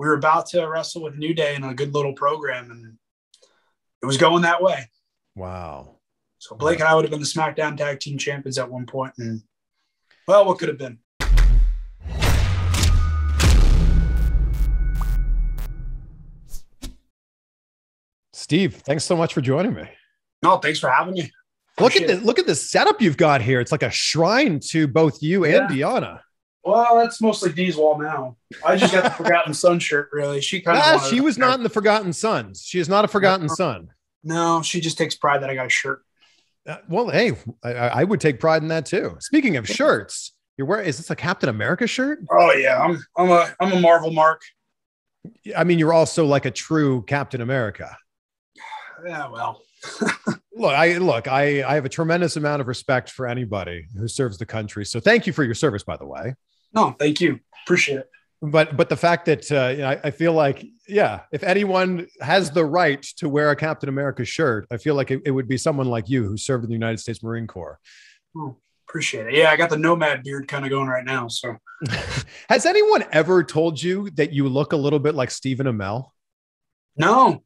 we were about to wrestle with New Day in a good little program, and it was going that way. Wow. So Blake and I would have been the SmackDown Tag Team Champions at one point, and well, what could have been? Steve, thanks so much for joining me. No, thanks for having me. Look at the look at the setup you've got here. It's like a shrine to both you and Deonna. Well, that's mostly Dee's wall now. I just got the Forgotten Son shirt. Really, she kind of. Ah, she was not in the Forgotten Sons. She is not a Forgotten No. Son. No, she just takes pride that I got a shirt. Uh, well, hey, I, I would take pride in that too. Speaking of shirts, you're wearing is this a Captain America shirt? Oh yeah, I'm I'm a I'm a Marvel mark. I mean, you're also like a true Captain America. Yeah, well, Look, I look, I, I have a tremendous amount of respect for anybody who serves the country. So thank you for your service, by the way. No, thank you, appreciate it. But but the fact that uh, you know, I, I feel like yeah, if anyone has the right to wear a Captain America shirt, I feel like it, it would be someone like you who served in the United States Marine Corps. Oh, appreciate it. Yeah, I got the nomad beard kind of going right now. So Has anyone ever told you that you look a little bit like Stephen Amell? no,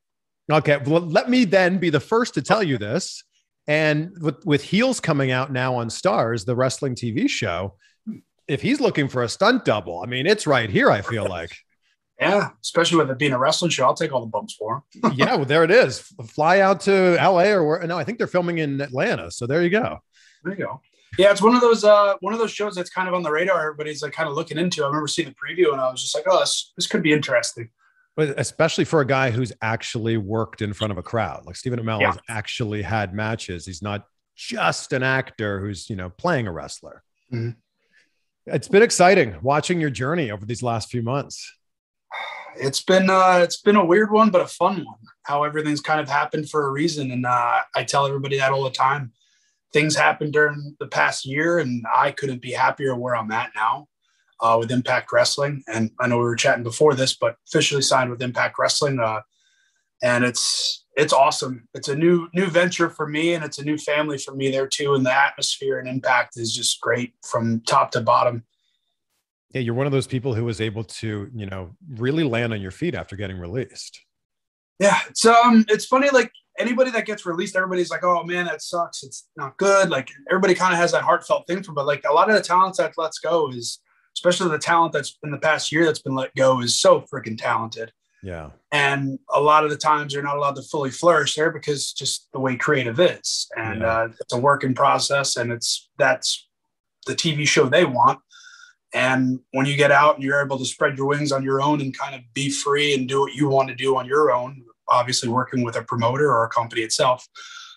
Okay, well, let me then be the first to tell you this. And with with Heels coming out now on Starz, the wrestling TV show, if he's looking for a stunt double, I mean, it's right here. I feel like, yeah, especially with it being a wrestling show, I'll take all the bumps for him. yeah, well, there it is. Fly out to LA or where? No, I think they're filming in Atlanta. So there you go. There you go. Yeah, it's one of those uh one of those shows that's kind of on the radar. Everybody's like kind of looking into. I remember seeing the preview and I was just like, oh, this, this could be interesting. But especially for a guy who's actually worked in front of a crowd, like Stephen Amell Yeah. has actually had matches. He's not just an actor who's you know playing a wrestler. Mhm. It's been exciting watching your journey over these last few months. It's been uh it's been a weird one, but a fun one. How everything's kind of happened for a reason. And uh I tell everybody that all the time. Things happened during the past year, and I couldn't be happier where I'm at now uh, with Impact Wrestling. And I know we were chatting before this, but officially signed with Impact Wrestling. Uh, and it's it's awesome. It's a new new venture for me, and it's a new family for me there too. And the atmosphere and impact is just great from top to bottom. Yeah, you're one of those people who was able to, you know, really land on your feet after getting released. Yeah, it's um, it's funny. Like anybody that gets released, everybody's like, "Oh man, that sucks. It's not good." Like everybody kind of has that heartfelt thing for, but like a lot of the talents that lets go is, especially the talent that's in the past year that's been let go, is so freaking talented. Yeah. And a lot of the times they're not allowed to fully flourish there because just the way creative is, and Yeah. uh, it's a working process, and it's that's the TV show they want. And when you get out and you're able to spread your wings on your own and kind of be free and do what you want to do on your own, obviously working with a promoter or a company itself,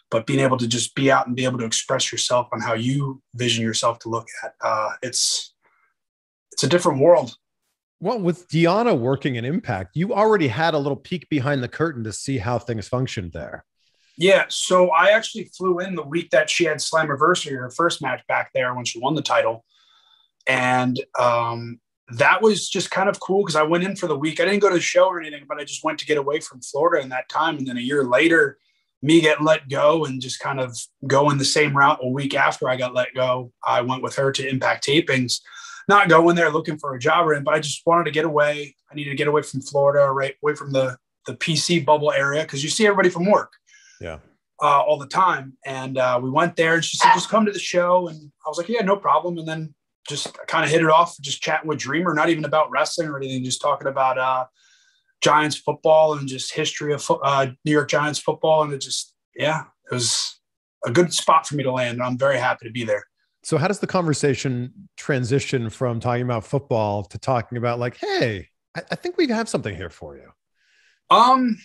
but being able to just be out and be able to express yourself on how you vision yourself to look at, uh, it's it's a different world. Well, with Deonna working in Impact, you already had a little peek behind the curtain to see how things functioned there. Yeah, so I actually flew in the week that she had Slammiversary, her first match back there when she won the title, and um, that was just kind of cool because I went in for the week. I didn't go to the show or anything, but I just went to get away from Florida in that time. And then a year later, me getting let go and just kind of going the same route a week after I got let go, I went with her to Impact Tapings. Not going there looking for a job or anything, but I just wanted to get away. I needed to get away from Florida, right away from the the PC bubble area because you see everybody from work Yeah. uh, all the time. And uh, we went there and she said, just come to the show. And I was like, yeah, no problem. And then just kind of hit it off, just chatting with Dreamer, not even about wrestling or anything, just talking about uh, Giants football and just history of uh, New York Giants football. And it just, yeah, it was a good spot for me to land. And I'm very happy to be there. So, how does the conversation transition from talking about football to talking about, like, hey, I, I think we have something here for you? Um,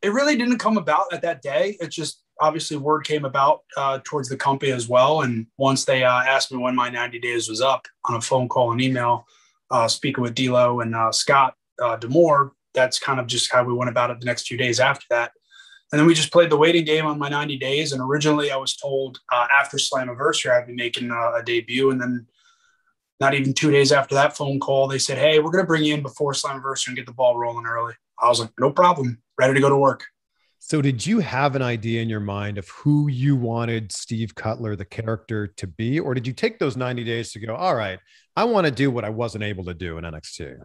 it really didn't come about at that day. It just obviously word came about uh, towards the company as well. And once they uh, asked me when my 90 days was up on a phone call and email, uh, speaking with D'Lo and uh, Scott uh, D'Amore, that's kind of just how we went about it the next few days after that. And then we just played the waiting game on my 90 days. And originally I was told uh, after Slammiversary I'd be making uh, a debut. And then not even two days after that phone call, they said, Hey, we're going to bring you in before Slammiversary and get the ball rolling early. I was like, no problem, ready to go to work. So, did you have an idea in your mind of who you wanted Steve Cutler, the character, to be? Or did you take those 90 days to go, all right, I want to do what I wasn't able to do in NXT?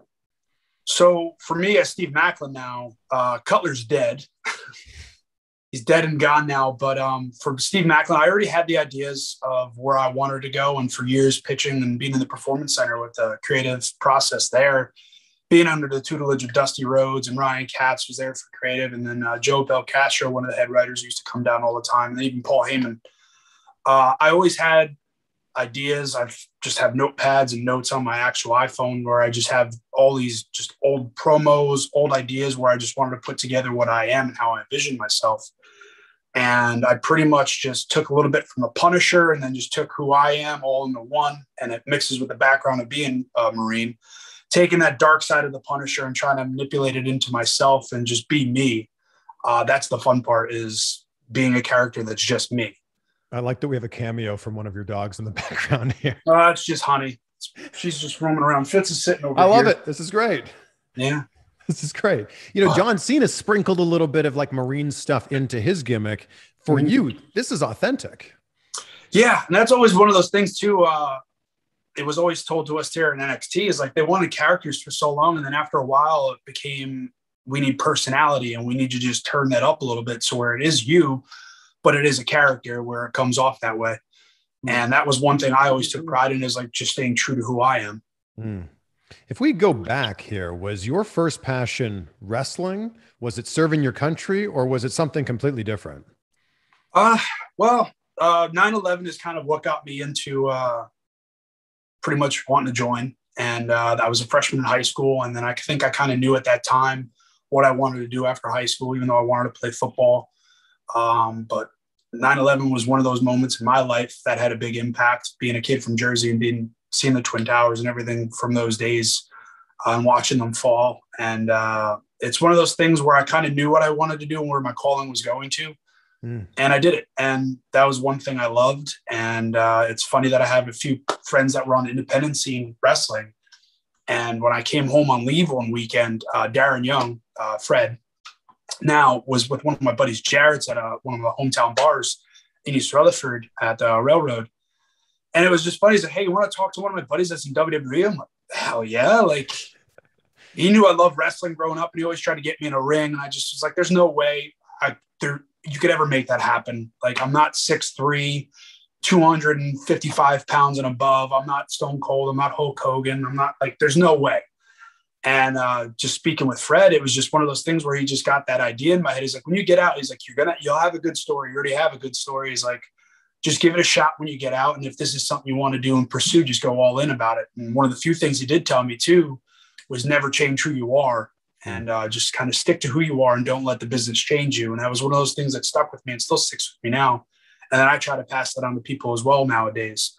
So for me, as Steve Maclin now, uh, Cutler's dead. He's dead and gone now. But um, for Steve Maclin, I already had the ideas of where I wanted to go, and for years pitching and being in the performance center with the creative process there, being under the tutelage of Dusty Rhodes and Ryan Katz was there for creative, and then uh, Joe Belcastro, one of the head writers, used to come down all the time, and even Paul Heyman. Uh, I always had ideas. I've just have notepads and notes on my actual iPhone where I just have all these just old promos, old ideas where I just wanted to put together what I am and how I envision myself. And I pretty much just took a little bit from the Punisher and then just took who I am all into one. And it mixes with the background of being a Marine, taking that dark side of the Punisher and trying to manipulate it into myself and just be me. Uh, that's the fun part is being a character that's just me. I like that we have a cameo from one of your dogs in the background here. Uh, it's just Honey. She's just roaming around. Fitz is sitting over here. I love here. it. This is great. Yeah. This is great. You know, John Cena sprinkled a little bit of like marine stuff into his gimmick. For Mhm. you, this is authentic. Yeah. And that's always one of those things, too. Uh, it was always told to us here in NXT is like they wanted characters for so long. And then after a while, it became we need personality and we need to just turn that up a little bit. So where it is you, but it is a character where it comes off that way. And that was one thing I always took pride in is like just staying true to who I am. Hmm. If we go back here, was your first passion wrestling? Was it serving your country or was it something completely different? Uh, well, uh, 9-11 is kind of what got me into uh, pretty much wanting to join. And uh, I was a freshman in high school. And then I think I kind of knew at that time what I wanted to do after high school, even though I wanted to play football. Um, but 9-11 was one of those moments in my life that had a big impact being a kid from Jersey and being seeing the Twin Towers and everything from those days uh, and watching them fall. And uh, it's one of those things where I kind of knew what I wanted to do and where my calling was going to Mm. and I did it. And that was one thing I loved. And uh, it's funny that I have a few friends that were on independent scene wrestling. And when I came home on leave one weekend, uh, Darren Young, uh, Fred, now was with one of my buddies, Jarrett's at uh, one of the hometown bars in East Rutherford at the Railroad. And it was just funny. He said, Hey, you want to talk to one of my buddies that's in WWE? I'm like, Hell yeah. Like, he knew I loved wrestling growing up and he always tried to get me in a ring. And I just was like, There's no way I, there, you could ever make that happen. Like I'm not 6'3", 255 pounds and above. I'm not Stone Cold. I'm not Hulk Hogan. I'm not like, there's no way. And uh, just speaking with Fred, it was just one of those things where he just got that idea in my head. He's like, when you get out, he's like, you're gonna, you'll have a good story. You already have a good story. He's like, just give it a shot when you get out. And if this is something you want to do and pursue, just go all in about it. And one of the few things he did tell me too was never change who you are and uh, just kind of stick to who you are and don't let the business change you. And that was one of those things that stuck with me and still sticks with me now. And then I try to pass that on to people as well nowadays.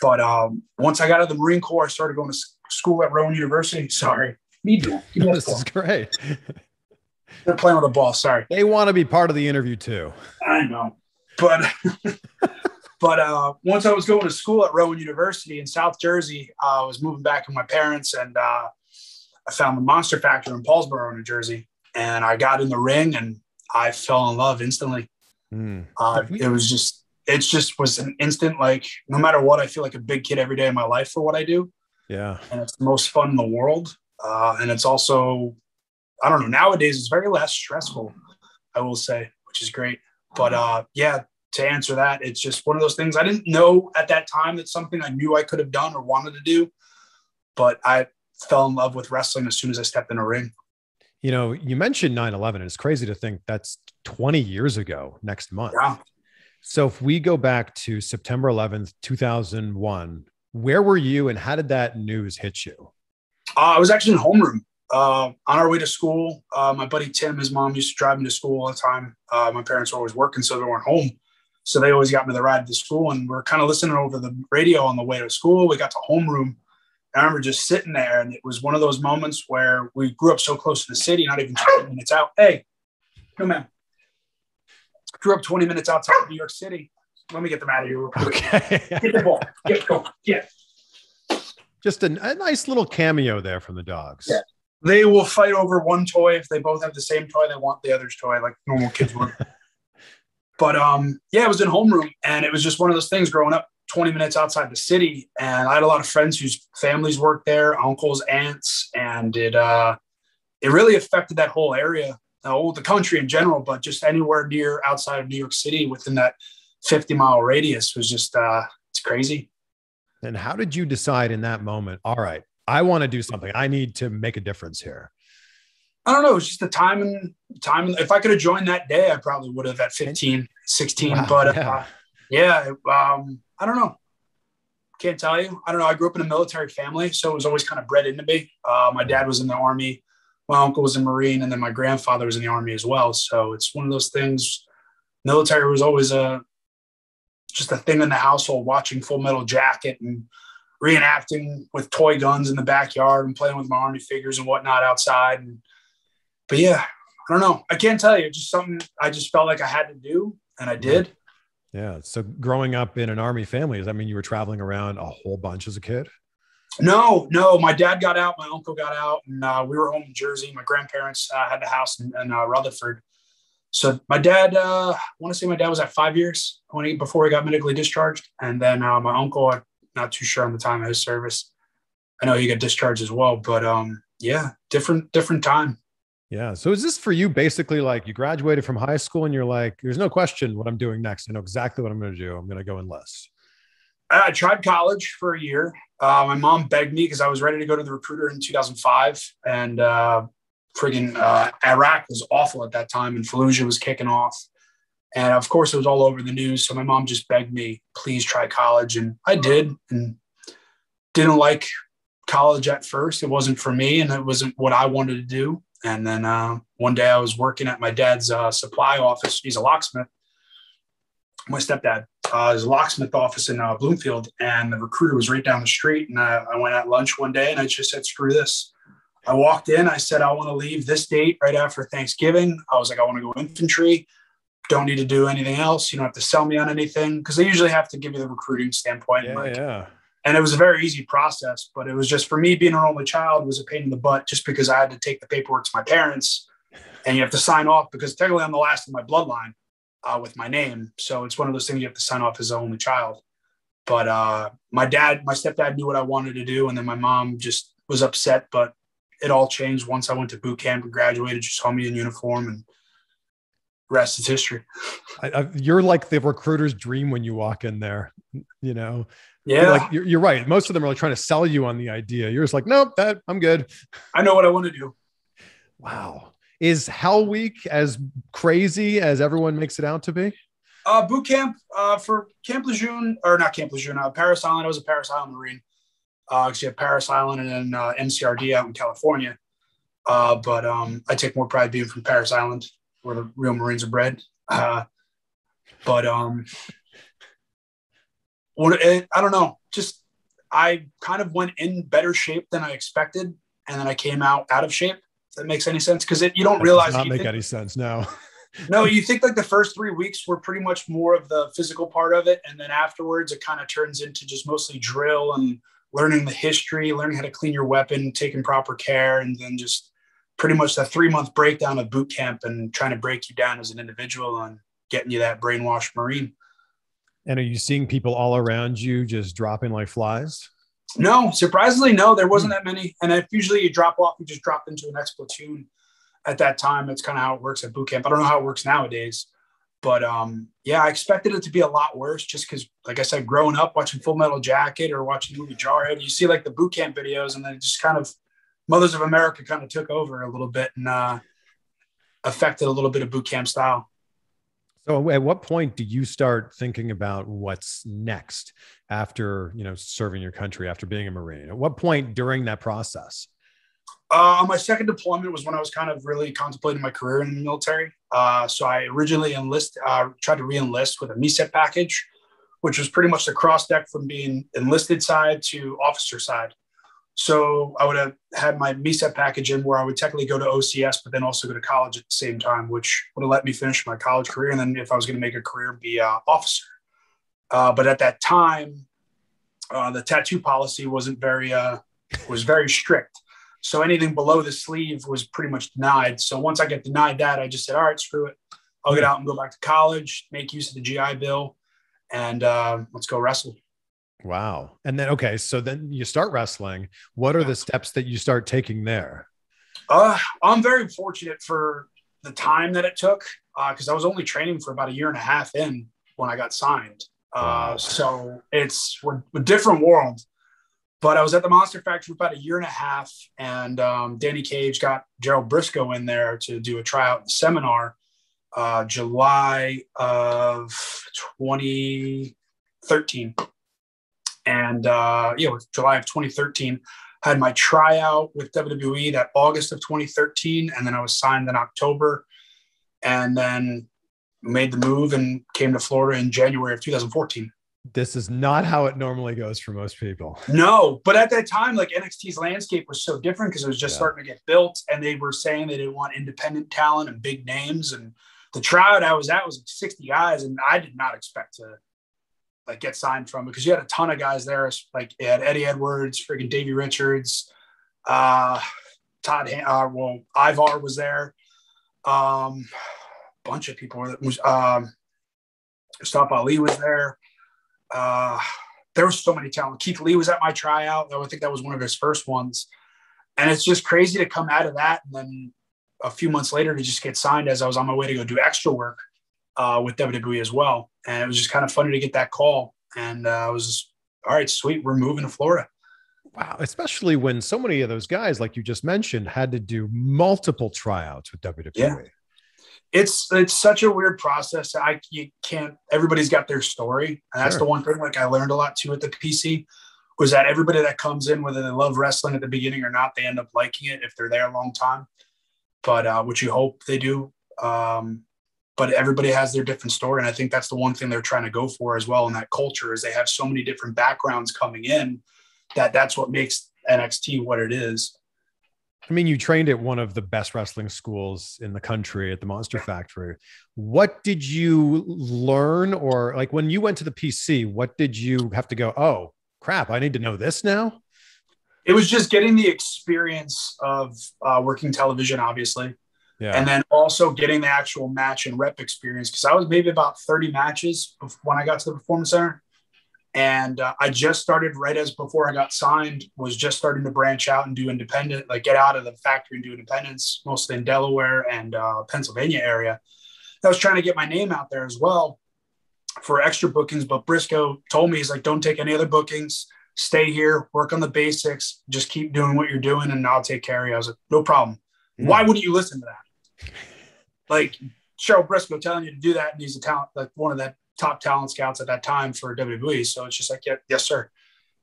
But um, once I got out of the Marine Corps, I started going to school at Rowan University. Sorry, me doing. This is great. They're playing with a ball. Sorry. They want to be part of the interview too. I know. But but uh, once I was going to school at Rowan University in South Jersey, uh, I was moving back with my parents, and uh, I found the Monster Factory in Paulsboro, New Jersey, and I got in the ring, and I fell in love instantly. Uh, it was just it just was an instant like no matter what, I feel like a big kid every day of my life for what I do, Yeah. and it's the most fun in the world. Uh, and it's also I don't know nowadays it's very less stressful, I will say, which is great. But uh, yeah, to answer that, it's just one of those things I didn't know at that time that something I knew I could have done or wanted to do, but I fell in love with wrestling as soon as I stepped in a ring. You know, you mentioned 9 11. It's crazy to think that's 20 years ago next month. Yeah. So if we go back to September 11th, 2001, where were you and how did that news hit you? Uh, I was actually in homeroom uh, on our way to school. Uh, my buddy Tim, his mom used to drive me to school all the time. Uh, my parents were always working, so they weren't home. So they always got me the ride to school, and we are kind of listening over the radio on the way to school. We got to homeroom. I remember just sitting there, and it was one of those moments where we grew up so close to the city, not even 20 minutes out. Hey, no man. Grew up 20 minutes outside of New York City. Let me get them out of here. real quick. Okay. Get the ball. Get go. Get. Just a, a nice little cameo there from the dogs. Yeah. They will fight over one toy if they both have the same toy. They want the other's toy, like normal kids would. but um, yeah, it was in homeroom, and it was just one of those things. Growing up, 20 minutes outside the city. And I had a lot of friends whose families worked there, uncles, aunts, and it uh, it really affected that whole area, uh, the country in general, but just anywhere near outside of New York City within that 50 mile radius was just uh, it's crazy. And how did you decide in that moment? All right, I want to do something. I need to make a difference here. I don't know. It's just the time and time. If I could have joined that day, I probably would have at 15, 16. Wow, but yeah, uh, yeah um, I don't know. Can't tell you. I don't know. I grew up in a military family, so it was always kind of bred into me. Uh, my dad was in the army, my uncle was a Marine, and then my grandfather was in the army as well. So it's one of those things. Military was always a just a thing in the household. Watching Full Metal Jacket and reenacting with toy guns in the backyard and playing with my army figures and whatnot outside. And but yeah, I don't know. I can't tell you. Just something I just felt like I had to do, and I did. Yeah. So growing up in an army family, does that mean you were traveling around a whole bunch as a kid? No, no. My dad got out, my uncle got out, and uh, we were home in Jersey. My grandparents uh, had the house in, in uh, Rutherford. So my dad, uh, I want to say my dad was at five years when he before he got medically discharged, and then uh, my uncle, I'm not too sure on the time of his service. I know he got discharged as well, but um, yeah, different different time. Yeah. So is this for you basically like you graduated from high school and you're like, there's no question what I'm doing next. I know exactly what I'm going to do. I'm going to go enlist. I tried college for a year. Uh, my mom begged me because I was ready to go to the recruiter in 2005. And uh, friggin' uh, Iraq was awful at that time and Fallujah was kicking off. And of course, it was all over the news. So my mom just begged me, please try college. And I did and didn't like college at first. It wasn't for me and it wasn't what I wanted to do. And then uh, one day I was working at my dad's uh, supply office. He's a locksmith. My stepdad, uh, his locksmith office in uh, Bloomfield, and the recruiter was right down the street. And I, I went at lunch one day, and I just said, "Screw this." I walked in. I said, "I want to leave this date right after Thanksgiving." I was like, "I want to go infantry. Don't need to do anything else. You don't have to sell me on anything because they usually have to give you the recruiting standpoint. Yeah, like, yeah and it was a very easy process but it was just for me being an only child was a pain in the butt just because i had to take the paperwork to my parents and you have to sign off because technically i'm the last in my bloodline uh, with my name. So it's one of those things you have to sign off as the only child. But uh, my dad my stepdad knew what i wanted to do and then my mom just was upset but it all changed once i went to boot camp and graduated. She saw me in uniform and rest is history. I, I, you're like the recruiter's dream when you walk in there you know yeah, like you're, you're, right. Most of them are like trying to sell you on the idea. You're just like, nope, that I'm good. I know what I want to do. Wow. Is Hell Week as crazy as everyone makes it out to be? Uh, boot camp uh, for Camp Lejeune, or not Camp Lejeune, uh, Parris Island. I was a Parris Island Marine. Uh, you have Parris Island and then uh, MCRD out in California. Uh, but um, I take more pride being from Parris Island, where the real Marines are bred. Uh, but um, it, eh, I don't know. Just I kind of went in better shape than I expected, and then I came out out of shape. If that makes any sense because you don't that realize. Does not make think, any sense. No. no, you think like the first three weeks were pretty much more of the physical part of it, and then afterwards it kind of turns into just mostly drill and learning the history, learning how to clean your weapon, taking proper care, and then just pretty much that three month breakdown of boot camp and trying to break you down as an individual and getting you that brainwashed marine. And are you seeing people all around you just dropping like flies? No, surprisingly, no, there wasn't that many. And if usually you drop off, you just drop into the next platoon at that time. That's kind of how it works at boot camp. I don't know how it works nowadays. But um, yeah, I expected it to be a lot worse just because, like I said, growing up watching Full Metal Jacket or watching the movie Jarhead, you see like the boot camp videos, and then it just kind of Mothers of America kind of took over a little bit and uh, affected a little bit of boot camp style. So at what point do you start thinking about what's next after, you know, serving your country, after being a Marine? At what point during that process? Uh, my second deployment was when I was kind of really contemplating my career in the military. Uh, so I originally enlisted, uh, tried to re-enlist with a MECEP package, which was pretty much the cross deck from being enlisted side to officer side. So I would have had my MECEP package in where I would technically go to OCS, but then also go to college at the same time, which would have let me finish my college career. And then if I was going to make a career, be an officer. Uh, but at that time, uh, the tattoo policy wasn't very uh, was very strict. So anything below the sleeve was pretty much denied. So once I get denied that, I just said, all right, screw it. I'll get out and go back to college, make use of the GI Bill, and uh, let's go wrestle. Wow. And then okay, so then you start wrestling. What are the steps that you start taking there? Uh, I'm very fortunate for the time that it took because uh, I was only training for about a year and a half in when I got signed. Uh, wow. So it's we're, a different world. But I was at the Monster Factory for about a year and a half, and um, Danny Cage got Gerald Briscoe in there to do a tryout seminar uh, July of 2013. And uh, yeah, with July of 2013, had my tryout with WWE that August of 2013, and then I was signed in October, and then made the move and came to Florida in January of 2014. This is not how it normally goes for most people. No, but at that time, like NXT's landscape was so different because it was just yeah. starting to get built, and they were saying they didn't want independent talent and big names. And the tryout I was at was 60 guys, and I did not expect to like get signed from because you had a ton of guys there. Like you had Eddie Edwards, freaking Davey Richards, uh, Todd, uh, well, Ivar was there. Um, bunch of people were, was, um, Mustafa Ali was there. Uh, there was so many talent. Keith Lee was at my tryout. I think that was one of his first ones. And it's just crazy to come out of that and then a few months later to just get signed as I was on my way to go do extra work uh, with WWE as well. And it was just kind of funny to get that call. And uh, I was just, all right, sweet, we're moving to Florida. Wow, especially when so many of those guys, like you just mentioned, had to do multiple tryouts with WWE. Yeah. It's it's such a weird process. I you can't. Everybody's got their story, and that's sure. the one thing. Like I learned a lot too at the PC was that everybody that comes in, whether they love wrestling at the beginning or not, they end up liking it if they're there a long time. But uh, which you hope they do. Um, but everybody has their different story and i think that's the one thing they're trying to go for as well in that culture is they have so many different backgrounds coming in that that's what makes nxt what it is. I mean you trained at one of the best wrestling schools in the country at the monster factory. What did you learn or like when you went to the pc what did you have to go oh crap i need to know this now it was just getting the experience of uh, working television obviously yeah. And then also getting the actual match and rep experience because I was maybe about 30 matches when I got to the performance center. And uh, I just started right as before I got signed, was just starting to branch out and do independent, like get out of the factory and do independence, mostly in Delaware and uh, Pennsylvania area. I was trying to get my name out there as well for extra bookings. But Briscoe told me, he's like, don't take any other bookings. Stay here, work on the basics, just keep doing what you're doing, and I'll take care of you. I was like, no problem. Why wouldn't you listen to that? Like Gerald Briscoe telling you to do that, and he's a talent, like one of the top talent scouts at that time for WWE. So it's just like, yeah, yes, sir.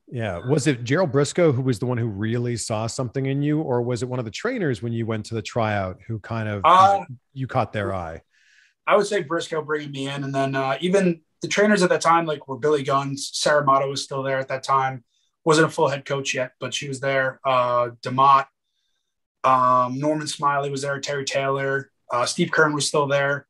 Yeah. Was it Gerald Briscoe who was the one who really saw something in you, or was it one of the trainers when you went to the tryout who kind of uh, you caught their eye? I would say Briscoe bringing me in, and then uh, even the trainers at that time, like were Billy Guns, Sara Amato was still there at that time. wasn't a full head coach yet, but she was there. Uh, DeMott, um, Norman Smiley was there, Terry Taylor, uh, Steve Kern was still there.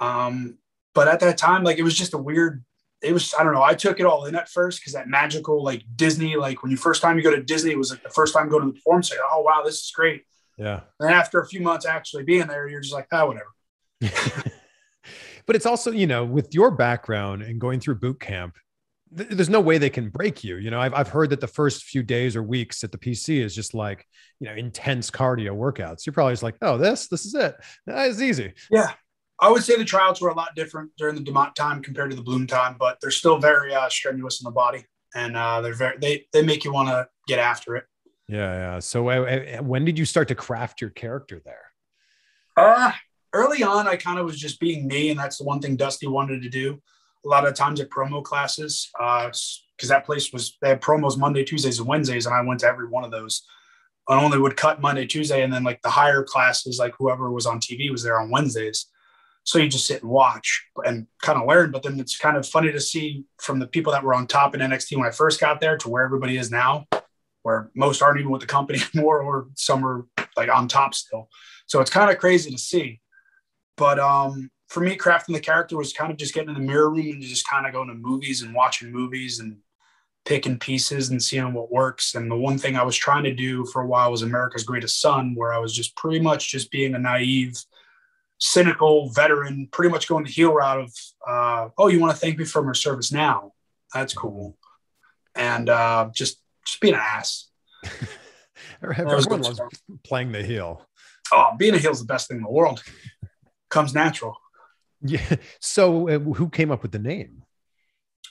Um, but at that time, like it was just a weird. It was I don't know. I took it all in at first because that magical like Disney, like when you first time you go to Disney, it was like the first time going to the performance. Like, oh wow, this is great. Yeah. And after a few months actually being there, you're just like, ah, oh, whatever. but it's also you know with your background and going through boot camp there's no way they can break you. You know, I've, I've heard that the first few days or weeks at the PC is just like, you know, intense cardio workouts. You're probably just like, oh, this, this is it. It's easy. Yeah. I would say the trials were a lot different during the DeMott time compared to the Bloom time, but they're still very uh, strenuous in the body and uh, they're very, they, they make you want to get after it. Yeah. Yeah. So uh, when did you start to craft your character there? Uh, early on, I kind of was just being me. And that's the one thing Dusty wanted to do a lot of times at promo classes because uh, that place was they had promos Monday, Tuesdays, and Wednesdays, and I went to every one of those. I only would cut Monday, Tuesday, and then like the higher classes, like whoever was on TV was there on Wednesdays. So you just sit and watch and kind of learn. But then it's kind of funny to see from the people that were on top in NXT when I first got there to where everybody is now, where most aren't even with the company anymore, or some are like on top still. So it's kind of crazy to see. But um, for me, crafting the character was kind of just getting in the mirror room and just kind of going to movies and watching movies and picking pieces and seeing what works. And the one thing I was trying to do for a while was America's Greatest Son, where I was just pretty much just being a naive, cynical veteran, pretty much going the heel route of, uh, oh, you want to thank me for my service now? That's cool. and uh, just just being an ass. Everyone loves playing the heel. Oh, being a heel is the best thing in the world. Comes natural. Yeah. So, uh, who came up with the name?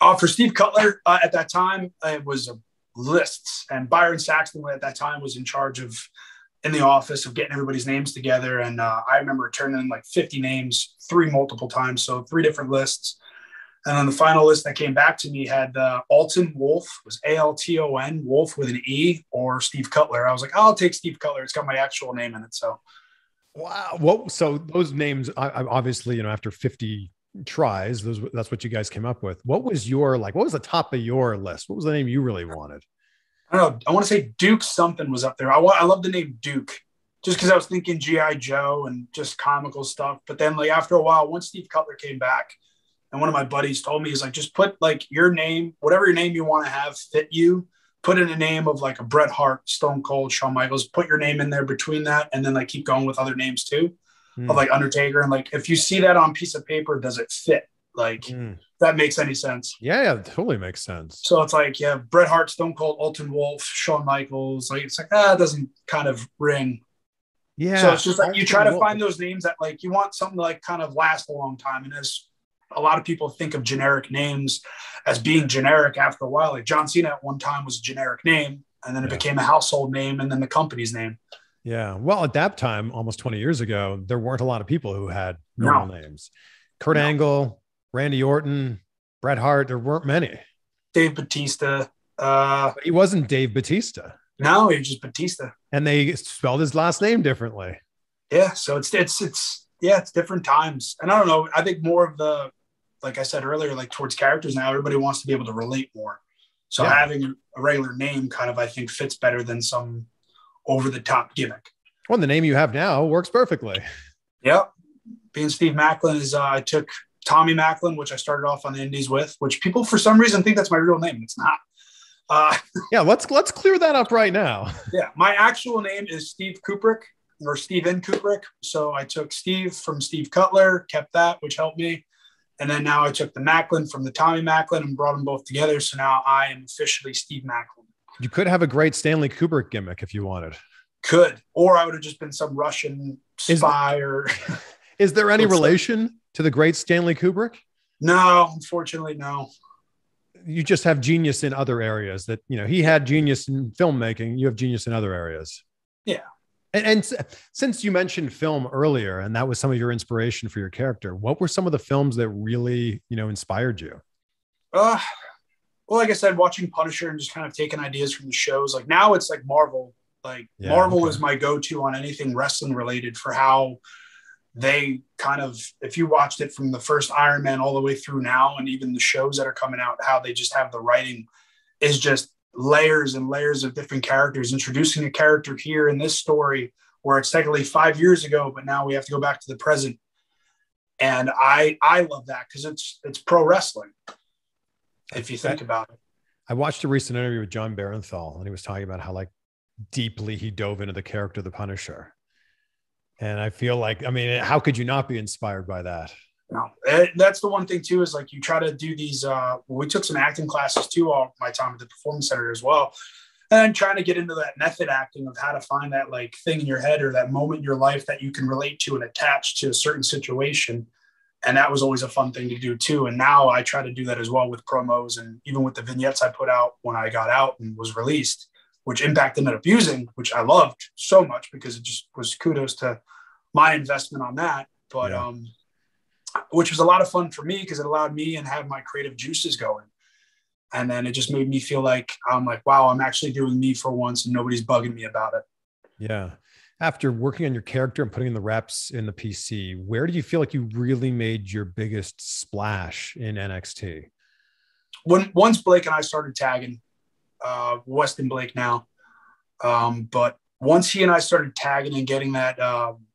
Uh, for Steve Cutler uh, at that time, it was a lists, and Byron Saxton at that time was in charge of in the office of getting everybody's names together. And uh, I remember turning in like 50 names, three multiple times, so three different lists. And then the final list that came back to me had uh, Alton Wolf, was A L T O N, Wolf with an E, or Steve Cutler. I was like, I'll take Steve Cutler. It's got my actual name in it. So, wow. Well, so those names, i obviously, you know, after 50 tries, those, that's what you guys came up with. What was your, like, what was the top of your list? What was the name you really wanted? I don't know. I want to say Duke something was up there. I, I love the name Duke just because I was thinking G.I. Joe and just comical stuff. But then, like, after a while, once Steve Cutler came back, and one of my buddies told me, he's like, just put like your name, whatever your name you want to have fit you, put in a name of like a Bret Hart, Stone Cold, Shawn Michaels, put your name in there between that, and then like keep going with other names too, mm. of like Undertaker. And like, if you see that on a piece of paper, does it fit? Like, mm. that makes any sense. Yeah, yeah, totally makes sense. So it's like, yeah, Bret Hart, Stone Cold, Alton Wolf, Shawn Michaels. Like, it's like, ah, it doesn't kind of ring. Yeah. So it's just like you try to find those names that like you want something to like kind of last a long time. And as a lot of people think of generic names as being generic after a while. Like John Cena at one time was a generic name, and then it yeah. became a household name, and then the company's name. Yeah. Well, at that time, almost 20 years ago, there weren't a lot of people who had normal no. names. Kurt no. Angle, Randy Orton, Bret Hart, there weren't many. Dave Batista. Uh, but he wasn't Dave Batista. No, he was just Batista. And they spelled his last name differently. Yeah. So it's, it's, it's, yeah, it's different times. And I don't know. I think more of the like I said earlier, like towards characters now, everybody wants to be able to relate more. So yeah. having a regular name kind of I think fits better than some over the top gimmick. Well, the name you have now works perfectly. Yep. Being Steve Maclin is uh, I took Tommy Maclin, which I started off on the Indies with, which people for some reason think that's my real name. It's not. Uh, yeah, let's let's clear that up right now. Yeah, my actual name is Steve Kuprick or Steven Kuprick. So I took Steve from Steve Cutler, kept that, which helped me. And then now I took the Maclin from the Tommy Maclin and brought them both together. So now I am officially Steve Maclin. You could have a great Stanley Kubrick gimmick if you wanted. Could, or I would have just been some Russian spy is, or. is there any relation to the great Stanley Kubrick? No, unfortunately, no. You just have genius in other areas that, you know, he had genius in filmmaking. You have genius in other areas. Yeah. And, and, since you mentioned film earlier, and that was some of your inspiration for your character, what were some of the films that really, you know, inspired you? Uh, well, like I said, watching Punisher and just kind of taking ideas from the shows. Like now, it's like Marvel. Like yeah, Marvel okay. is my go-to on anything wrestling related for how they kind of, if you watched it from the first Iron Man all the way through now, and even the shows that are coming out, how they just have the writing is just layers and layers of different characters, introducing a character here in this story where it's technically five years ago, but now we have to go back to the present. And I I love that because it's it's pro wrestling. If you think about it. I watched a recent interview with Jon Bernthal, and he was talking about how like deeply he dove into the character of the Punisher. And I feel like, I mean, how could you not be inspired by that? No, eh, that's the one thing too is like you try to do these. Uh, we took some acting classes too all my time at the Performance Center as well, and trying to get into that method acting of how to find that like thing in your head or that moment in your life that you can relate to and attach to a certain situation. And that was always a fun thing to do too. And now I try to do that as well with promos and even with the vignettes I put out when I got out and was released, which Impact ended up using, which I loved so much because it just was kudos to my investment on that. But yeah. um, which was a lot of fun for me because it allowed me and have my creative juices going. And then it just made me feel like I'm like, wow, I'm actually doing me for once and nobody's bugging me about it. Yeah. After working on your character and putting in the reps in the PC, where do you feel like you really made your biggest splash in NXT? When once Blake and I started tagging, uh, Westin Blake now, um, but once he and I started tagging and getting that um,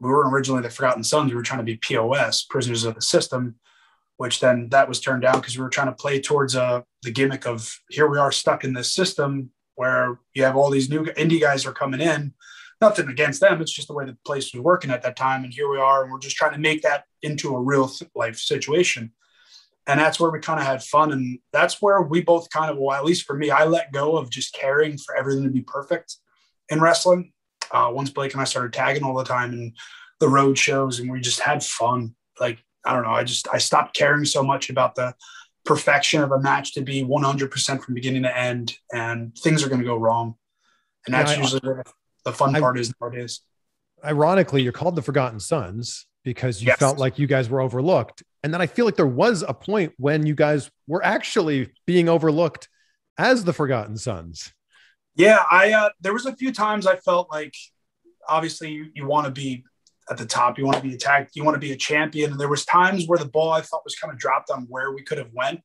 we weren't originally the Forgotten Sons. We were trying to be POS, prisoners of the system, which then that was turned down because we were trying to play towards uh, the gimmick of here we are stuck in this system where you have all these new indie guys are coming in. Nothing against them. It's just the way the place was working at that time. And here we are, and we're just trying to make that into a real life situation. and that's where we kind of had fun and that's where we both kind of well at least for me i let go of just caring for everything to be perfect in wrestling uh, once blake and i started tagging all the time and the road shows and we just had fun like i don't know i just i stopped caring so much about the perfection of a match to be 100% from beginning to end and things are going to go wrong and that's yeah, usually I, the fun I, part is nowadays ironically you're called the forgotten sons because you yes. felt like you guys were overlooked and then I feel like there was a point when you guys were actually being overlooked as the Forgotten Sons. Yeah, I uh, there was a few times I felt like obviously you, you want to be at the top, you want to be attacked, you want to be a champion. And there was times where the ball I thought was kind of dropped on where we could have went,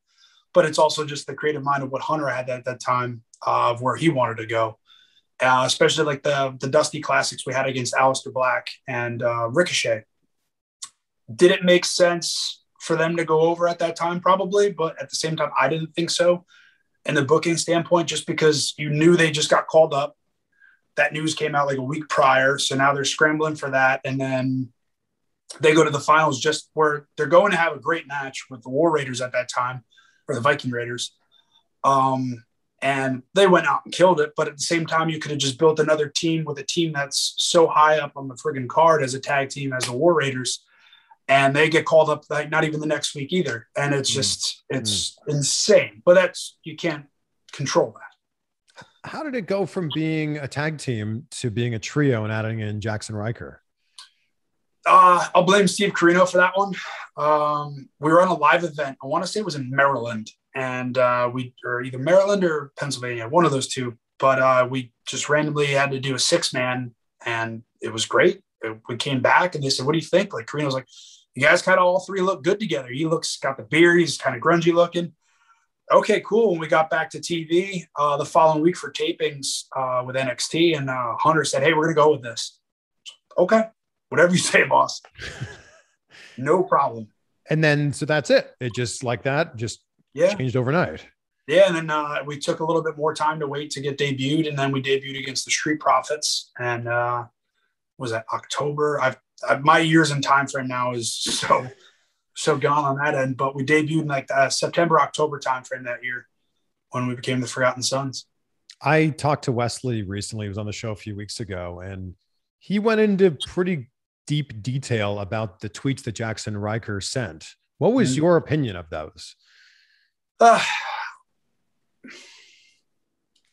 but it's also just the creative mind of what Hunter had at that time uh, of where he wanted to go. Uh, especially like the the Dusty Classics we had against Aleister Black and uh, Ricochet. Did it make sense for them to go over at that time, probably. But at the same time, I didn't think so in the booking standpoint, just because you knew they just got called up. That news came out like a week prior. So now they're scrambling for that. And then they go to the finals just where they're going to have a great match with the War Raiders at that time, or the Viking Raiders. Um, and they went out and killed it. But at the same time, you could have just built another team with a team that's so high up on the friggin' card as a tag team as the War Raiders and they get called up like not even the next week either and it's mm. just it's mm. insane but that's you can't control that how did it go from being a tag team to being a trio and adding in Jackson ryker uh, I'll blame Steve Corino for that one. Um, we were on a live event. I want to say it was in Maryland, and uh, we or either Maryland or Pennsylvania, one of those two. But uh, we just randomly had to do a six man, and it was great. We came back, and they said, "What do you think?" Like Corino's like, you guys kind of all three look good together. He looks got the beard. He's kind of grungy looking. Okay, cool. When we got back to TV uh, the following week for tapings uh, with NXT, and uh, Hunter said, "Hey, we're gonna go with this." Okay, whatever you say, boss. no problem. And then so that's it. It just like that, just yeah. changed overnight. Yeah, and then uh, we took a little bit more time to wait to get debuted, and then we debuted against the Street Profits, and uh, was that October? I've my years and time frame now is so so gone on that end. But we debuted in like the September October time frame that year when we became the Forgotten Sons. I talked to Wesley recently. He was on the show a few weeks ago, and he went into pretty deep detail about the tweets that Jackson Ryker sent. What was mm-hmm. your opinion of those? Uh,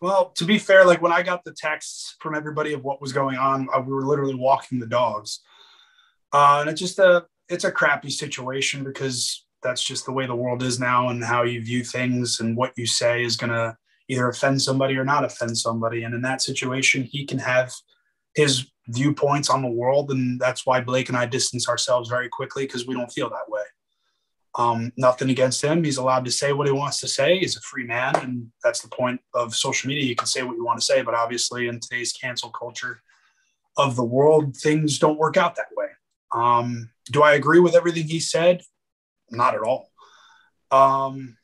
well, to be fair, like when I got the texts from everybody of what was going on, uh, we were literally walking the dogs. Uh, and it's just a it's a crappy situation because that's just the way the world is now and how you view things and what you say is going to either offend somebody or not offend somebody. And in that situation he can have his viewpoints on the world. And that's why blake and i distance ourselves very quickly because we don't feel that way um, nothing against him he's allowed to say what he wants to say he's a free man and that's the point of social media you can say what you want to say but obviously in today's cancel culture of the world things don't work out that way um, do I agree with everything he said? Not at all. Um,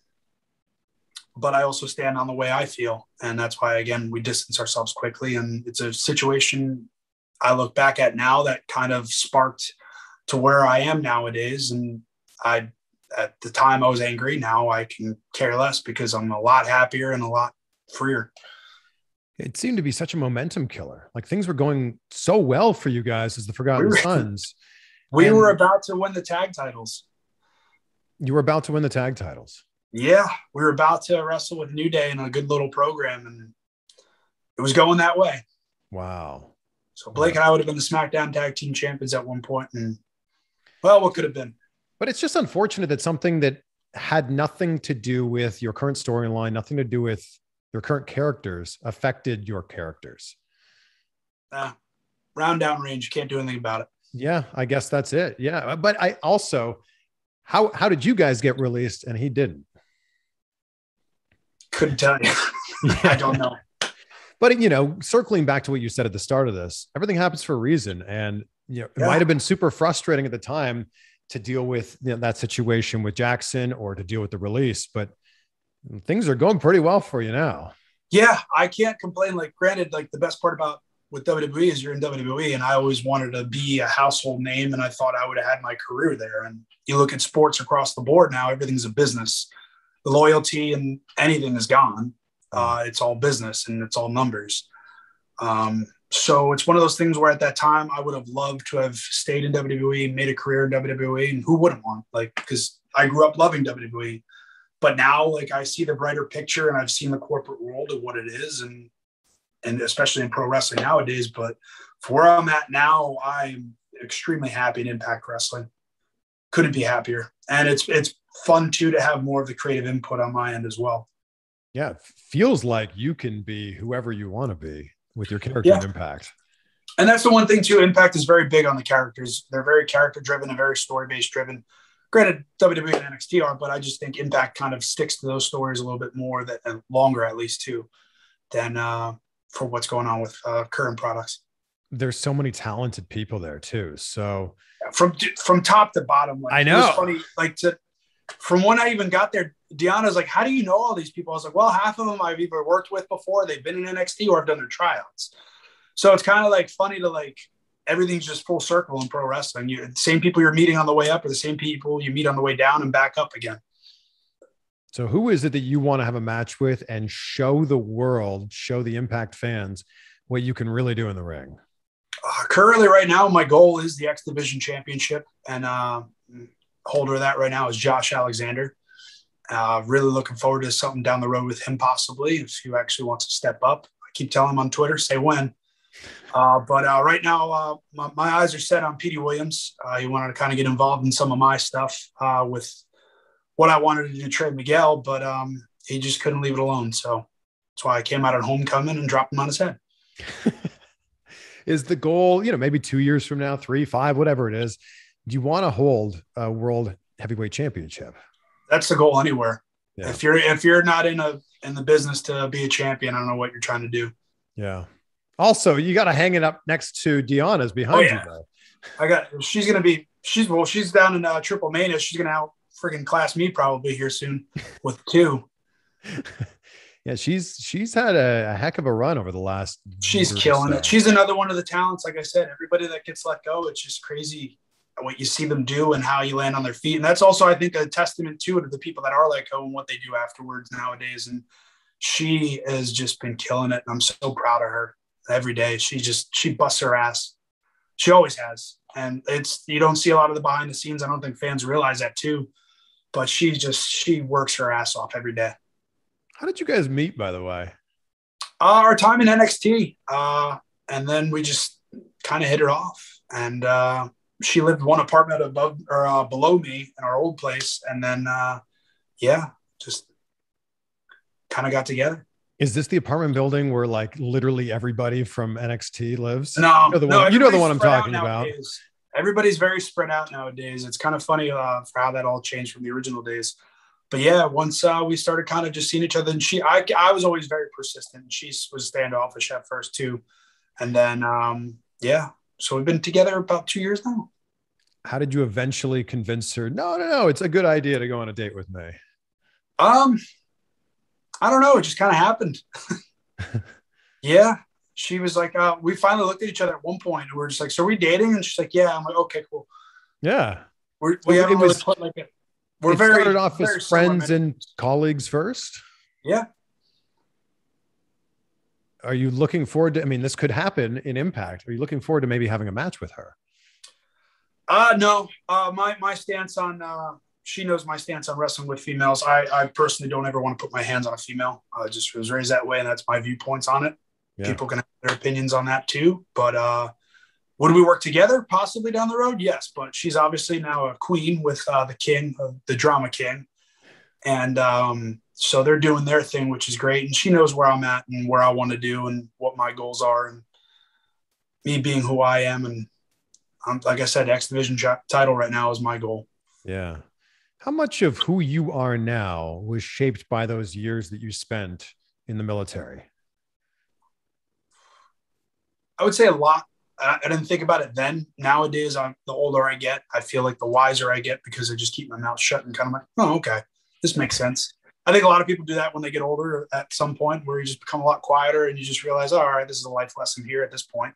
but I also stand on the way I feel. And that's why, again, we distance ourselves quickly. And it's a situation I look back at now that kind of sparked to where I am nowadays. And I, at the time, I was angry. Now I can care less because I'm a lot happier and a lot freer. It seemed to be such a momentum killer. Like things were going so well for you guys as the Forgotten Sons. We and were about to win the tag titles. You were about to win the tag titles. Yeah, we were about to wrestle with New Day in a good little program, and it was going that way. Wow. So Blake wow. and I would have been the SmackDown Tag Team Champions at one point, and well, what could have been? But it's just unfortunate that something that had nothing to do with your current storyline, nothing to do with your current characters, affected your characters. Uh, round down range, you can't do anything about it. Yeah, I guess that's it. Yeah, but I also, how how did you guys get released and he didn't? Couldn't tell you. I don't know. But you know, circling back to what you said at the start of this, everything happens for a reason, and you know, it yeah. might have been super frustrating at the time to deal with you know, that situation with Jackson or to deal with the release, but things are going pretty well for you now. Yeah, I can't complain. Like, granted, like the best part about with WWE is you're in WWE, and I always wanted to be a household name, and I thought I would have had my career there. And you look at sports across the board now; everything's a business. The loyalty and anything is gone. Uh, it's all business and it's all numbers. Um, so it's one of those things where at that time I would have loved to have stayed in WWE, made a career in WWE, and who wouldn't want like because I grew up loving WWE. But now, like I see the brighter picture, and I've seen the corporate world of what it is, and and especially in pro wrestling nowadays. But for where I'm at now, I'm extremely happy in Impact Wrestling. Couldn't be happier, and it's it's fun too to have more of the creative input on my end as well. Yeah, feels like you can be whoever you want to be with your character yeah. impact. And that's the one thing too. Impact is very big on the characters. They're very character driven and very story based driven. Granted, WWE and NXT are, but I just think Impact kind of sticks to those stories a little bit more that and longer at least too than uh, for what's going on with uh, current products. There's so many talented people there too. So from from top to bottom, like, I know. funny, like to from when I even got there, Deonna's like, "How do you know all these people?" I was like, "Well, half of them I've either worked with before, they've been in NXT, or I've done their tryouts." So it's kind of like funny to like everything's just full circle in pro wrestling. You same people you're meeting on the way up are the same people you meet on the way down and back up again. So who is it that you want to have a match with and show the world, show the Impact fans what you can really do in the ring? Uh, currently, right now, my goal is the X Division Championship, and uh, holder of that right now is Josh Alexander. Uh, really looking forward to something down the road with him, possibly if he actually wants to step up. I keep telling him on Twitter, say when. Uh, but uh, right now, uh, my, my, eyes are set on Petey Williams. Uh, he wanted to kind of get involved in some of my stuff uh, with what I wanted to do, to Trey Miguel, but um, he just couldn't leave it alone. So that's why I came out at homecoming and dropped him on his head. is the goal, you know, maybe two years from now, three, five, whatever it is, do you want to hold a world heavyweight championship? That's the goal anywhere. Yeah. If you're if you're not in a in the business to be a champion, I don't know what you're trying to do. Yeah. Also, you got to hang it up next to Deonna's behind oh, yeah. you. Though. I got. She's gonna be. She's well. She's down in uh, Triplemania. She's gonna out friggin' class me probably here soon with two. yeah, she's she's had a, a, heck of a run over the last. She's killing it. She's another one of the talents. Like I said, everybody that gets let go, it's just crazy what you see them do and how you land on their feet. And that's also, I think, a testament to to the people that are let go and what they do afterwards nowadays. And she has just been killing it. And I'm so proud of her every day. She just she busts her ass. She always has. And it's you don't see a lot of the behind the scenes. I don't think fans realize that too. But she just she works her ass off every day. How did you guys meet, by the way? Uh, our time in NXT. Uh, and then we just kind of hit it off. And uh, she lived one apartment above or uh, below me in our old place. And then, uh, yeah, just kind of got together. Is this the apartment building where like literally everybody from NXT lives? No, you know the no, one, you know the one I'm talking about. Everybody's very spread out nowadays. It's kind of funny uh, for how that all changed from the original days. But yeah, once uh, we started kind of just seeing each other, and she, I, I was always very persistent. And she was standoffish at first too, and then um, yeah, so we've been together about two years now. How did you eventually convince her? No, no, no. It's a good idea to go on a date with me. Um, I don't know. It just kind of happened. yeah. She was like, uh, we finally looked at each other at one point and we are just like, so are we dating? And she's like, yeah. I'm like, okay, cool. Yeah. We're, we haven't really put like it. We're it very started off as friends and colleagues first. Yeah. Are you looking forward to? I mean, this could happen in Impact. Are you looking forward to maybe having a match with her? Uh no. Uh, my my stance on uh, she knows my stance on wrestling with females. I, I personally don't ever want to put my hands on a female. I just was raised that way, and that's my viewpoints on it. Yeah. People can have their opinions on that too. But uh, would we work together possibly down the road? Yes. But she's obviously now a queen with uh, the king, uh, the drama king, and um, so they're doing their thing, which is great. And she knows where I'm at and where I want to do and what my goals are, and me being who I am. And I'm, like I said, X Division title right now is my goal. Yeah. How much of who you are now was shaped by those years that you spent in the military? I would say a lot. I, didn't think about it then. Nowadays, I'm the older I get, I feel like the wiser I get because I just keep my mouth shut and kind of like, oh, okay, this makes sense. I think a lot of people do that when they get older at some point where you just become a lot quieter and you just realize, oh, all right, this is a life lesson here at this point.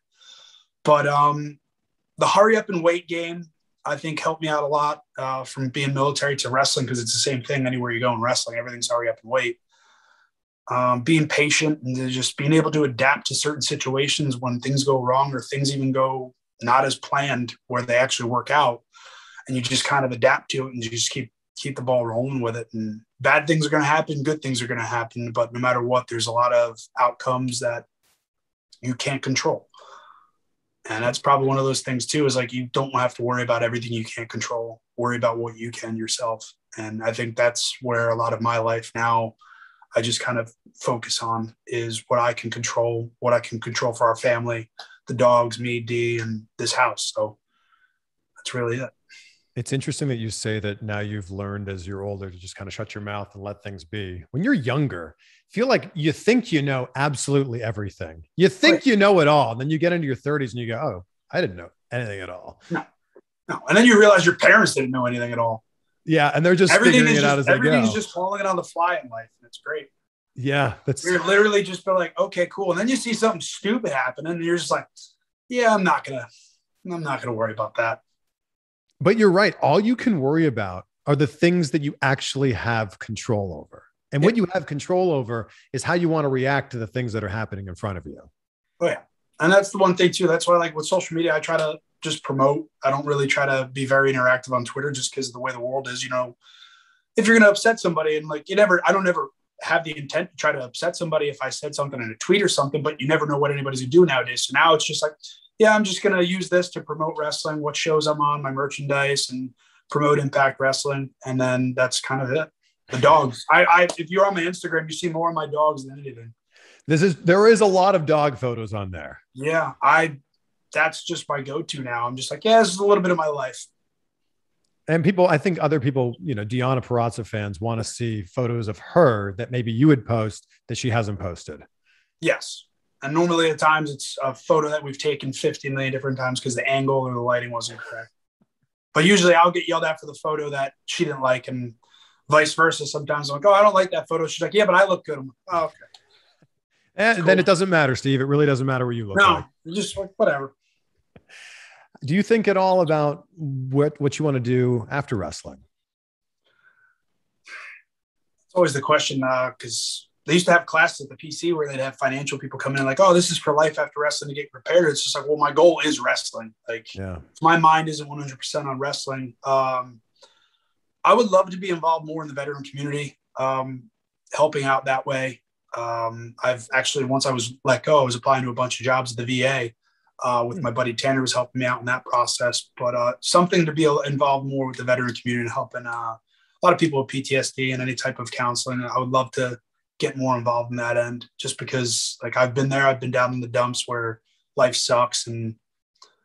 But um, the hurry up and wait game, I think helped me out a lot uh, from being military to wrestling because it's the same thing anywhere you go in wrestling. Everything's hurry up and wait. Um, being patient and just being able to adapt to certain situations when things go wrong or things even go not as planned where they actually work out and you just kind of adapt to it and you just keep keep the ball rolling with it. And bad things are going to happen good things are going to happen but no matter what there's a lot of outcomes that you can't control. And that's probably one of those things too is like you don't have to worry about everything you can't control. Worry about what you can yourself. And i think that's where a lot of my life now i just kind of focus on is what i can control what i can control for our family the dogs me d and this house. So that's really it it's interesting that you say that now you've learned as you're older to just kind of shut your mouth and let things be. When you're younger, feel like you think you know absolutely everything. You think right. you know it all. And then you get into your 30s and you go, oh, I didn't know anything at all. No, no. And then you realize your parents didn't know anything at all. Yeah. And they're just everything figuring it just, out as they go. Everything's just falling it on the fly in life. And it's great. Yeah. That's you're literally just be like, okay, cool. And then you see something stupid happen and you're just like, yeah, I'm not going to, I'm not going to worry about that. But you're right. All you can worry about are the things that you actually have control over. And what you have control over is how you want to react to the things that are happening in front of you. Oh, yeah. And that's the one thing, too. That's why, like with social media, I try to just promote. I don't really try to be very interactive on Twitter just because of the way the world is. You know, if you're going to upset somebody, and like you never, I don't ever have the intent to try to upset somebody if I said something in a tweet or something, but you never know what anybody's going to do nowadays. So now it's just like, yeah, I'm just going to use this to promote wrestling, what shows I'm on, my merchandise, and promote Impact Wrestling. And then that's kind of it. The dogs. I, I if you're on my Instagram, you see more of my dogs than anything. This is there is a lot of dog photos on there. Yeah, I that's just my go-to now. I'm just like, yeah, this is a little bit of my life. And people, I think other people, you know, Deonna Purrazzo fans want to see photos of her that maybe you would post that she hasn't posted. Yes. And normally at times it's a photo that we've taken 50 million different times because the angle or the lighting wasn't correct. But usually I'll get yelled at for the photo that she didn't like and vice versa. Sometimes I'm like, oh, I don't like that photo. She's like, yeah, but I look good. I'm like, oh, okay. Eh, and cool. then it doesn't matter, Steve. It really doesn't matter what you look no, like. just like whatever. Do you think at all about what what you want to do after wrestling? It's always the question uh, because they used to have classes at the PC where they'd have financial people come in like, oh, this is for life after wrestling to get prepared. It's just like, well, my goal is wrestling. Like, yeah. my mind isn't 100% on wrestling. Um, I would love to be involved more in the veteran community, um, helping out that way. Um, I've actually, once I was let go, I was applying to a bunch of jobs at the VA uh, with hmm. my buddy Tanner was helping me out in that process. But uh, something to be involved more with the veteran community and helping uh, a lot of people with PTSD and any type of counseling. I would love to get more involved in that end just because like I've been there, I've been down in the dumps where life sucks. And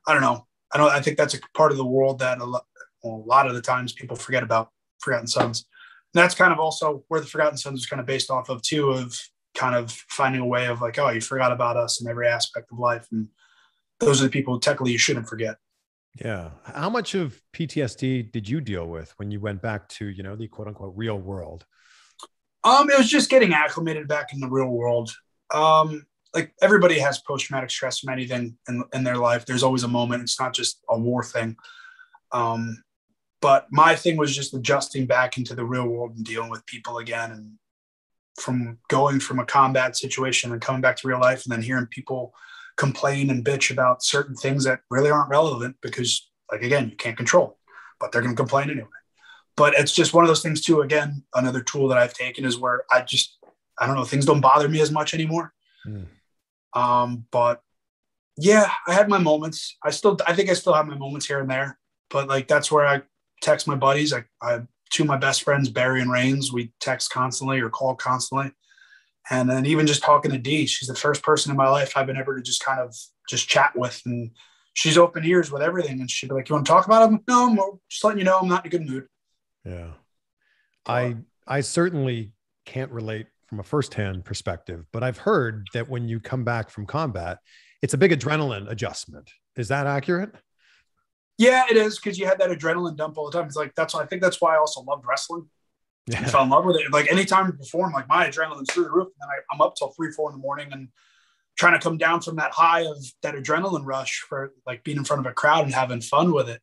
I don't know. I don't, I think that's a part of the world that a lot, well, a lot of the times people forget about Forgotten Sons. And that's kind of also where the Forgotten Sons is kind of based off of too, of kind of finding a way of like, oh, you forgot about us in every aspect of life. And those are the people technically you shouldn't forget. Yeah. How much of PTSD did you deal with when you went back to, you know, the quote unquote real world? Um, it was just getting acclimated back in the real world. Um, like everybody has post traumatic stress from anything in, in their life. There's always a moment. It's not just a war thing. Um, but my thing was just adjusting back into the real world and dealing with people again. And from going from a combat situation and coming back to real life and then hearing people complain and bitch about certain things that really aren't relevant because, like, again, you can't control but they're going to complain anyway but it's just one of those things too again another tool that i've taken is where i just i don't know things don't bother me as much anymore. Mm. um, but yeah i had my moments. I still i think i still have my moments here and there but like that's where i text my buddies. I, I two of my best friends barry and rains we text constantly or call constantly. And then even just talking to dee she's the first person in my life i've been able to just kind of just chat with. And she's open ears with everything. And she'd be like you want to talk about it no i'm just letting you know i'm not in a good mood yeah. I I certainly can't relate from a firsthand perspective, but I've heard that when you come back from combat, it's a big adrenaline adjustment. Is that accurate? Yeah, it is because you had that adrenaline dump all the time. It's like that's why I think that's why I also loved wrestling Yeah. I fell in love with it. Like anytime I perform, like my adrenaline's through the roof. And then I, I'm up till three, four in the morning and trying to come down from that high of that adrenaline rush for like being in front of a crowd and having fun with it.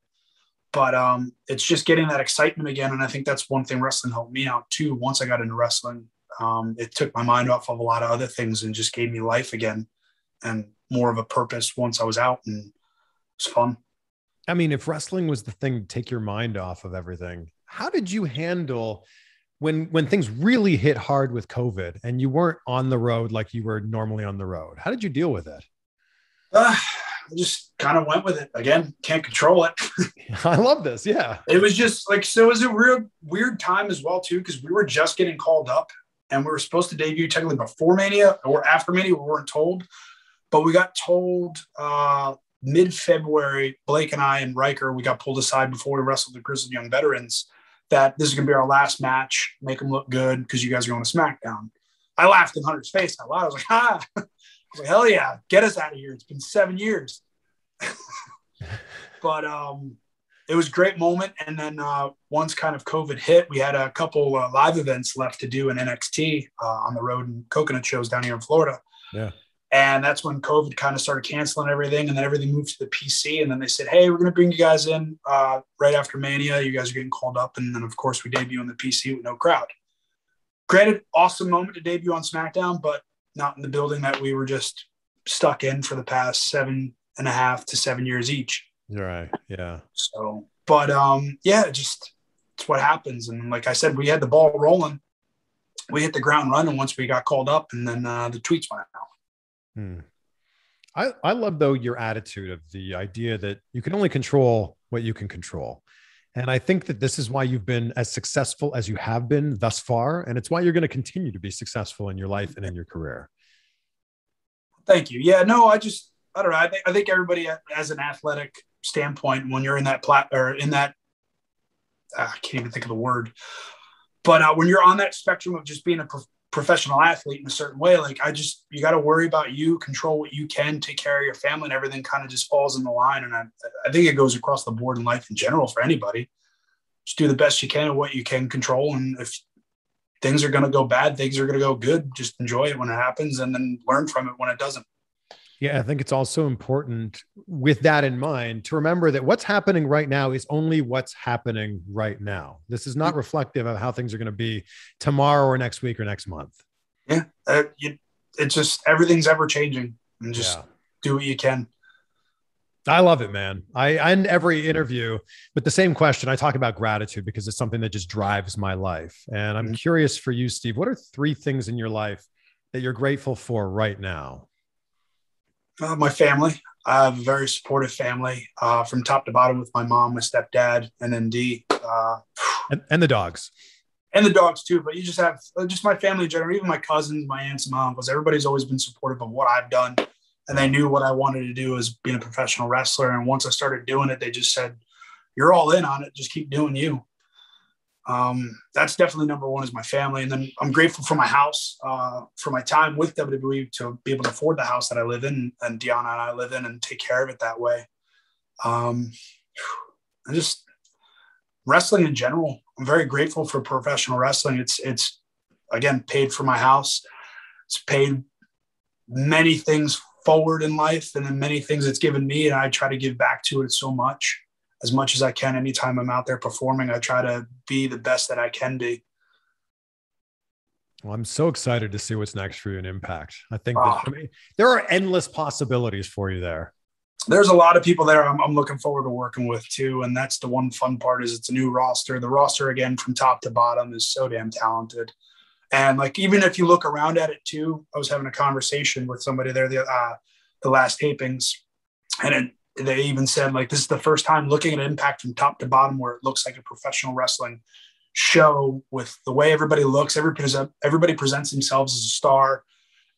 But um, it's just getting that excitement again. And I think that's one thing wrestling helped me out too. Once I got into wrestling, um, it took my mind off of a lot of other things and just gave me life again and more of a purpose once I was out. And it's fun. I mean, if wrestling was the thing to take your mind off of everything, how did you handle when when things really hit hard with COVID and you weren't on the road like you were normally on the road? How did you deal with it? Uh, I just kind of went with it. Again, can't control it. I love this. Yeah. It was just like so it was a real weird time as well, too, because we were just getting called up and we were supposed to debut technically before Mania or after Mania. We weren't told, but we got told uh, mid February. Blake and I and Ryker, we got pulled aside before we wrestled the Grizzled Young Veterans that this is going to be our last match. Make them look good because you guys are going to SmackDown. I laughed in Hunter's face out loud. I was like, ah, like, hell yeah, get us out of here. It's been seven years. but um, it was a great moment. And then uh, once kind of COVID hit, we had a couple uh, live events left to do in NXT uh, on the road and coconut shows down here in Florida. Yeah. And that's when COVID kind of started canceling everything. And then everything moved to the PC. And then they said, hey, we're going to bring you guys in uh, right after Mania. You guys are getting called up. And then, of course, we debut on the PC with no crowd. Granted, awesome moment to debut on SmackDown, but not in the building that we were just stuck in for the past seven and a half to seven years each. Right. Yeah. So, but um, yeah, just it's what happens. And like I said, we had the ball rolling. We hit the ground running once we got called up, and then uh, the tweets went out. Hmm. I, I love though your attitude of the idea that you can only control what you can control. And I think that this is why you've been as successful as you have been thus far. And it's why you're going to continue to be successful in your life and in your career. Thank you. Yeah, no, I just, I don't know. I think, I think everybody has an athletic standpoint when you're in that plat or in that, uh, I can't even think of the word, but uh, when you're on that spectrum of just being a professional athlete in a certain way. Like I just, you got to worry about you, control what you can, take care of your family, and everything kind of just falls in the line. And I, I think it goes across the board in life in general for anybody. Just do the best you can at what you can control, and if things are going to go bad, things are going to go good. Just enjoy it when it happens, and then learn from it when it doesn't. Yeah, I think it's also important with that in mind to remember that what's happening right now is only what's happening right now. This is not reflective of how things are going to be tomorrow or next week or next month. Yeah, uh, you, it's just everything's ever changing, and just yeah. do what you can. I love it, man. I, I end every interview with the same question. I talk about gratitude because it's something that just drives my life. And I'm mm-hmm. curious for you, Steve, what are three things in your life that you're grateful for right now? Uh, my family. I have a very supportive family uh, from top to bottom with my mom, my stepdad, and then D. Uh, and, and, the dogs. And the dogs too. But you just have uh, just my family in general, even my cousins, my aunts, and my uncles. Everybody's always been supportive of what I've done. And they knew what I wanted to do as being a professional wrestler. And once I started doing it, they just said, You're all in on it. Just keep doing you um, that's definitely number one is my family. And then I'm grateful for my house, uh, for my time with WWE to be able to afford the house that I live in and Deonna and I live in and take care of it that way. Um, I just wrestling in general. I'm very grateful for professional wrestling. It's, it's again, paid for my house. It's paid many things forward in life and then many things it's given me. And I try to give back to it so much as much as I can. Anytime I'm out there performing, I try to be the best that I can be. Well, I'm so excited to see what's next for you in Impact. I think that, ah. I mean, there are endless possibilities for you there. There's a lot of people there I'm, I'm, looking forward to working with too, and that's the one fun part is it's a new roster. The roster again from top to bottom is so damn talented, and like even if you look around at it too, I was having a conversation with somebody there the uh, the last tapings, and it, they even said like this is the first time looking at impact from top to bottom where it looks like a professional wrestling show with the way everybody looks. Everybody, present, everybody presents themselves as a star.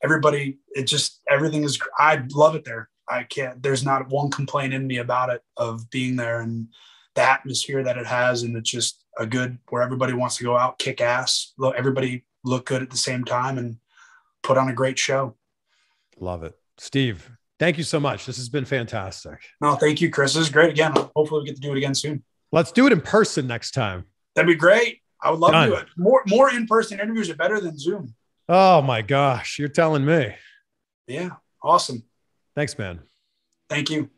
Everybody it just everything is i love it there. I can't there's not one complaint in me about it of being there and the atmosphere that it has. And it's just a good where everybody wants to go out kick ass everybody look good at the same time and put on a great show. Love it. Steve Thank you so much. This has been fantastic. No, thank you, Chris. This is great again. Hopefully, we get to do it again soon. Let's do it in person next time. That'd be great. I would love Done. to do it. More, more in person interviews are better than Zoom. Oh my gosh. You're telling me. Yeah. Awesome. Thanks, man. Thank you.